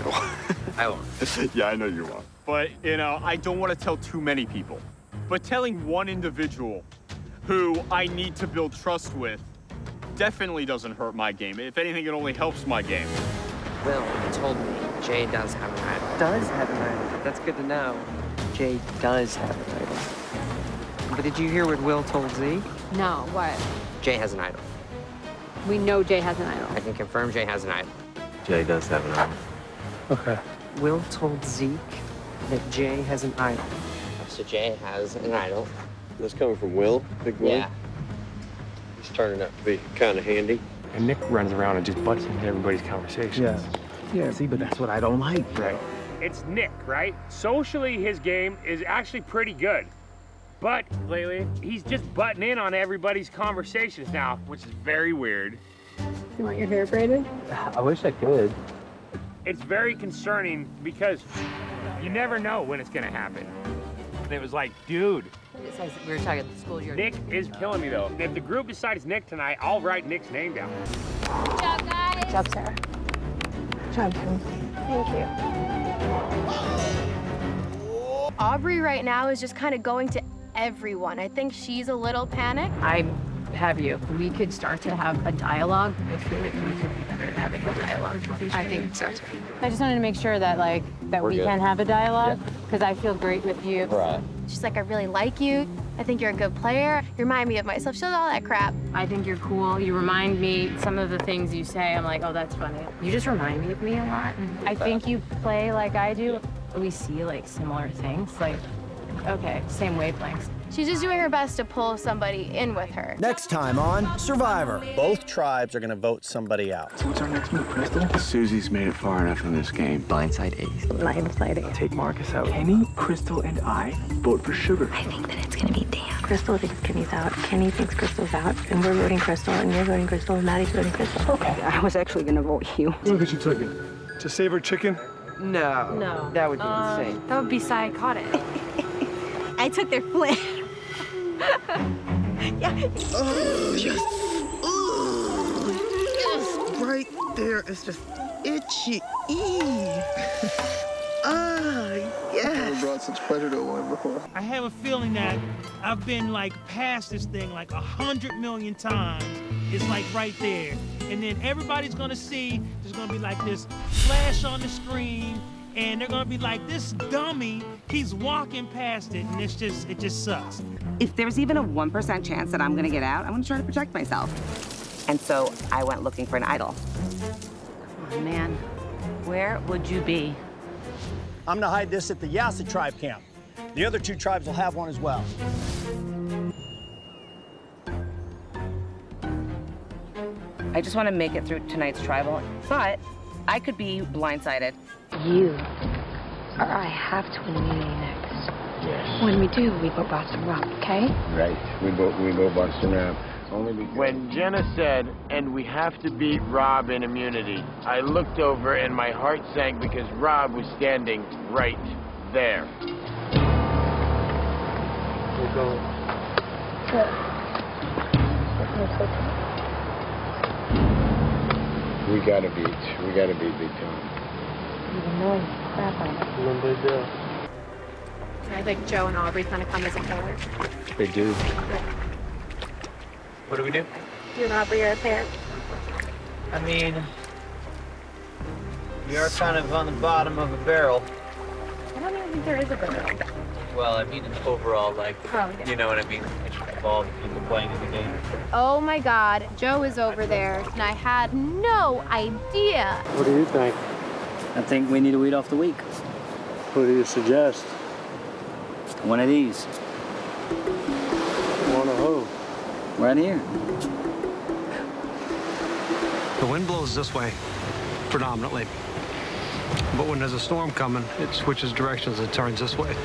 idol. I won't. yeah, I know you won't. But, you know, I don't want to tell too many people. But telling one individual who I need to build trust with definitely doesn't hurt my game. If anything, it only helps my game. Will told me Jay does have an idol. Does have an idol. That's good to know. Jay does have an idol. But did you hear what Will told Z? No, what? Jay has an idol. We know Jay has an idol. I can confirm Jay has an idol. Jay does have an idol. Okay. Will told Zeke that Jay has an idol. So Jay has an idol. That's coming from Will, Big Will? Yeah. He's turning out to be kind of handy. And Nick runs around and just butts into everybody's conversations. Yeah. Yeah, see, but that's what I don't like. Right. It's Nick, right? Socially, his game is actually pretty good. But lately, he's just butting in on everybody's conversations now, which is very weird. You want your hair braided? I wish I could. It's very concerning because you never know when it's gonna happen. And it was like, dude, says we were talking at the school year. Nick is killing me though. If the group decides Nick tonight, I'll write Nick's name down. Good job, guys. Good job, Sarah. Good job, Kim. Thank you. Aubrey right now is just kind of going to everyone. I think she's a little panicked. I have you. We could start to have a dialogue. I feel like we could be better at having a dialogue. I think so. I just wanted to make sure that like that We're we good. can have a dialogue because I feel great with you. Right. She's like, I really like you. I think you're a good player. You remind me of myself. She does all that crap. I think you're cool. You remind me some of the things you say. I'm like, oh, that's funny. You just remind me of me a lot. I think you play like I do. We see like similar things. Like, okay, same wavelengths. She's just doing her best to pull somebody in with her. Next time on Survivor. Both tribes are going to vote somebody out. So what's our next move, Crystal? Susie's made it far enough in this game. Blindside Ace. Blindsiding. Take Marcus out. Kenny, Crystal, and I vote for Sugar. I think that it's gonna be Dan. Crystal thinks Kenny's out. Kenny thinks Crystal's out. And we're voting Crystal, and you're voting Crystal, and Maddie's voting Crystal. Okay, I was actually gonna vote you. Look at you taking. To save her chicken? No. No. That would be Uh, insane. That would be psychotic. I took their flint. yeah. Oh, yes. Ooh, yes. Right there. It's just itchy. Ah, yes. Never brought such pleasure to a woman before. I have a feeling that I've been like past this thing like a hundred million times. It's like right there. And then everybody's gonna see there's gonna be like this flash on the screen, and they're gonna be like, this dummy, he's walking past it, and it's just it just sucks. If there's even a 1% chance that I'm gonna get out, I'm gonna try to protect myself. And so I went looking for an idol. Come on, man, where would you be? I'm going to hide this at the Yassa tribe camp. The other two tribes will have one as well. I just wanna make it through tonight's tribal, but I could be blindsided. You or I have to win immunity next. Yes. When we do, we go Boston Rob, okay? Right. We go we go Boston Rob. Only because When Jenna said, and we have to beat Rob in immunity, I looked over and my heart sank because Rob was standing right there. We're going. we gotta beat we gotta beat Big Tom. Even knowing crap on it. Number two. I think Joe and Aubrey kind of come as a pair. They do. What do we do? You and Aubrey are a pair. I mean, we are kind of on the bottom of a barrel. I don't even think there is a barrel. Well, I mean, overall, like, Oh, yeah. you know what I mean? Of all the people playing in the game. Oh my God, Joe is over there, and I had no idea. What do you think? I think we need to weed off the week. What do you suggest? One of these. One of who? Right here. The wind blows this way, predominantly. But when there's a storm coming, it switches directions. It turns this way.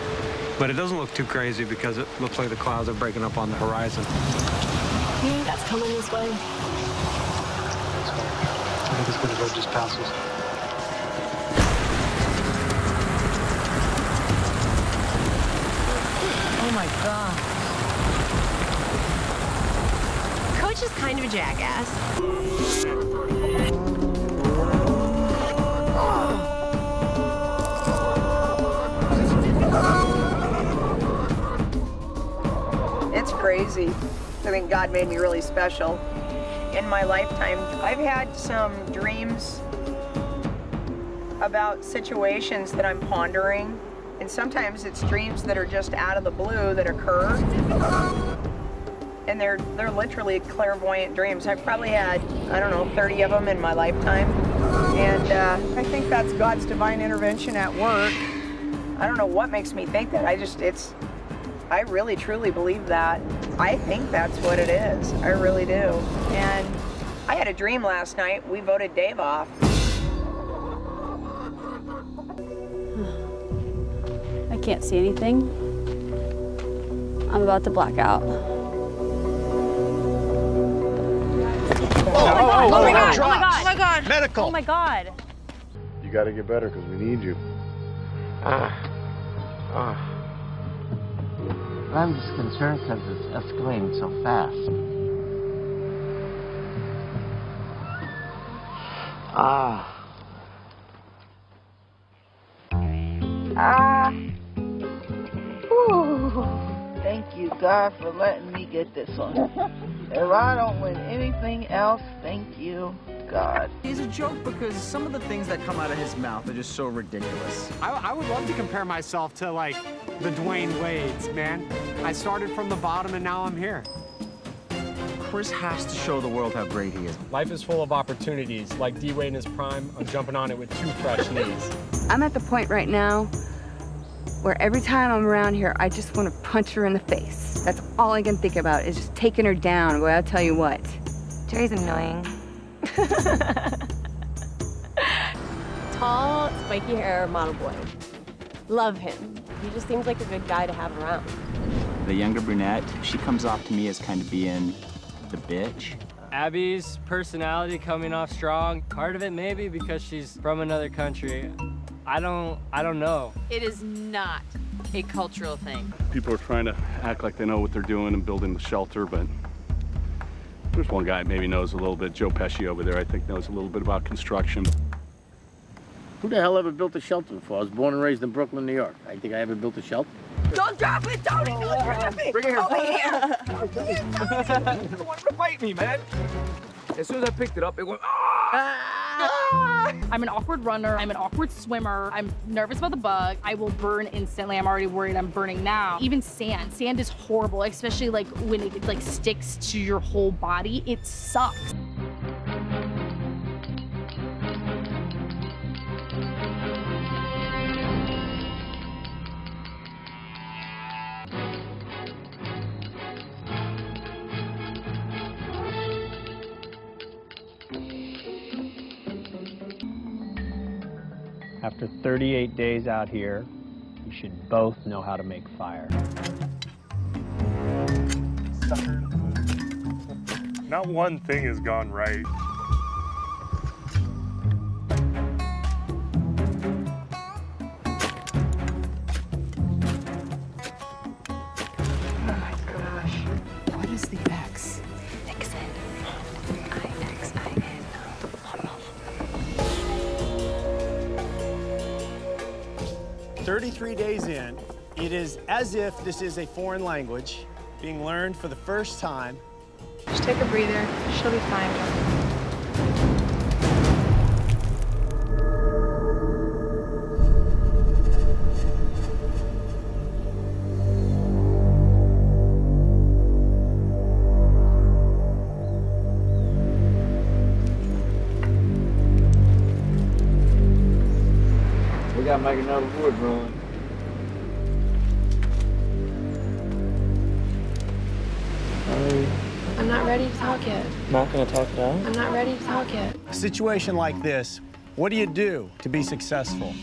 But it doesn't look too crazy because it looks like the clouds are breaking up on the horizon. Hmm, that's coming this way. I think it's going to go just past us. my god. Coach is kind of a jackass. It's crazy. I think God made me really special. In my lifetime, I've had some dreams about situations that I'm pondering and sometimes it's dreams that are just out of the blue that occur. And they're they're literally clairvoyant dreams. I've probably had, I don't know, 30 of them in my lifetime. And uh, I think that's God's divine intervention at work. I don't know what makes me think that. I just, it's, I really truly believe that. I think that's what it is. I really do. And I had a dream last night. We voted Dave off. Can't see anything. I'm about to black out. Oh, my god! Oh my god! Oh my god! Oh my god! Medical. Oh my god! You got to get better because we need you. Ah. Ah. I'm just concerned because it's escalating so fast. Ah. God, for letting me get this one. if I don't win anything else, thank you, God. He's a joke because some of the things that come out of his mouth are just so ridiculous. I, I would love to compare myself to like the Dwayne Wades, man. I started from the bottom and now I'm here. Chris has to show the world how great he is. Life is full of opportunities. Like D Wade in his prime, I'm jumping on it with two fresh knees. I'm at the point right now where every time I'm around here, I just want to punch her in the face. That's all I can think about is just taking her down. Boy, I'll tell you what. Jerry's annoying. Tall, spiky hair model boy. Love him. He just seems like a good guy to have around. The younger brunette, she comes off to me as kind of being the bitch. Abby's personality coming off strong. Part of it maybe because she's from another country. I don't I don't know. It is not a cultural thing. People are trying to act like they know what they're doing and building the shelter, but there's one guy maybe knows a little bit. Joe Pesci over there, I think, knows a little bit about construction. Who the hell ever built a shelter before? I was born and raised in Brooklyn, New York. I think I ever built a shelter. Don't drop it, Tony! Don't drop it! Bring it here. Over here! You wanted to bite me, man. As soon as I picked it up, it went. Ah! I'm an awkward runner. I'm an awkward swimmer. I'm nervous about the bug. I will burn instantly. I'm already worried I'm burning now. Even sand. Sand is horrible, especially like when it like sticks to your whole body. It sucks. After 38 days out here, you should both know how to make fire. Not one thing has gone right. 33 days in, it is as if this is a foreign language being learned for the first time. Just take a breather. She'll be fine, gotta make another wood run. I'm not ready to talk yet. Not gonna talk it out? I'm not ready to talk yet. A situation like this, what do you do to be successful?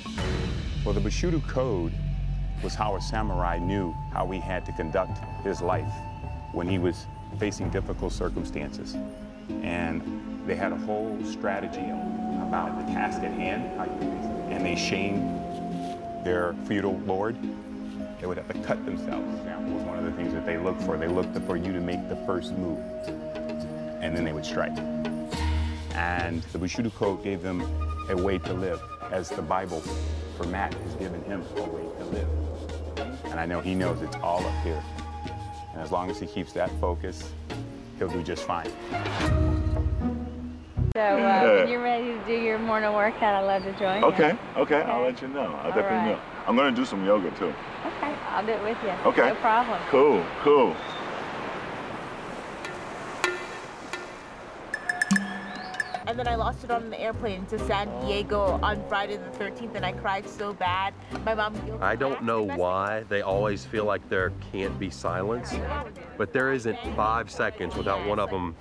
Well, the Bushido Code was how a samurai knew how he had to conduct his life when he was facing difficult circumstances. And they had a whole strategy about the task at hand, and they shamed their feudal lord. They would have to cut themselves. That was one of the things that they looked for. They looked for you to make the first move, and then they would strike. And the Bushido Code gave them a way to live, as the Bible for Matt has given him a way to live. And I know he knows it's all up here. And as long as he keeps that focus, he'll do just fine. So uh, when you're ready to do your morning workout, I'd love to join Okay, you. okay, okay, I'll let you know. I'll All definitely right. know. I'm gonna do some yoga too. Okay, I'll do it with you. Okay. No problem. Cool, cool. And then I lost it on an airplane to San Diego on Friday the 13th, and I cried so bad. My mom I don't know why they always feel like there can't be silence, but there isn't five seconds without one of them.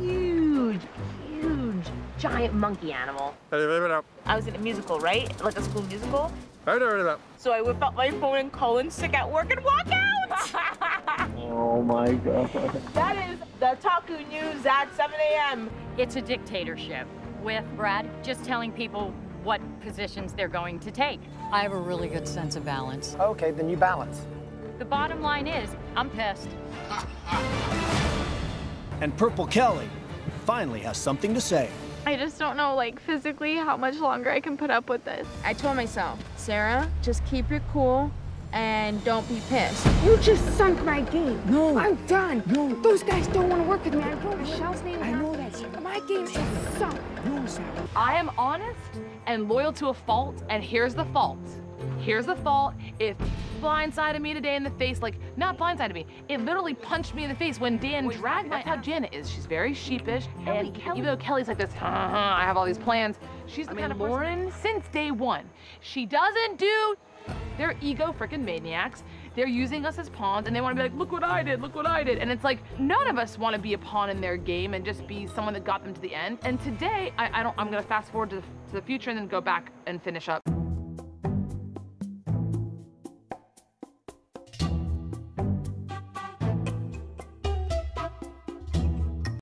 Huge, huge, giant monkey animal. I was in a musical, right? Like a school musical. So I whip out my phone and call in sick at work and walk out. Oh my god. that is the Taku News at 7 a.m. It's a dictatorship with Brad just telling people what positions they're going to take. I have a really good sense of balance. Okay, then you balance. The bottom line is, I'm pissed. And Purple Kelly finally has something to say. I just don't know, like, physically how much longer I can put up with this. I told myself, Sarah, just keep it cool and don't be pissed. You just sunk my game. No. I'm done. No. Those guys don't want to work with me. I wrote Michelle's name. I know that. My game is sunk. No, Sarah. I am honest and loyal to a fault, and here's the fault. Here's the fault. It blindsided me today in the face, like not blindsided me. It literally punched me in the face when Dan dragged. That's how Janet is. She's very sheepish, and even though Kelly's like this, "Huh, huh, I have all these plans. She's the kind of Lauren since day one. She doesn't do. They're ego freaking maniacs. They're using us as pawns, and they want to be like, look what I did, look what I did. And it's like none of us want to be a pawn in their game and just be someone that got them to the end. And today, I, I don't. I'm gonna fast forward to the, to the future and then go back and finish up.